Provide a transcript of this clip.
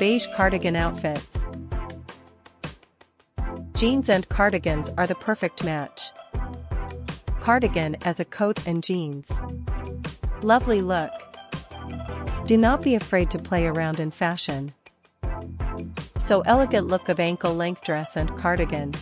beige cardigan outfits. Jeans and cardigans are the perfect match. Cardigan as a coat and jeans. Lovely look. Do not be afraid to play around in fashion. So elegant look of ankle length dress and cardigan.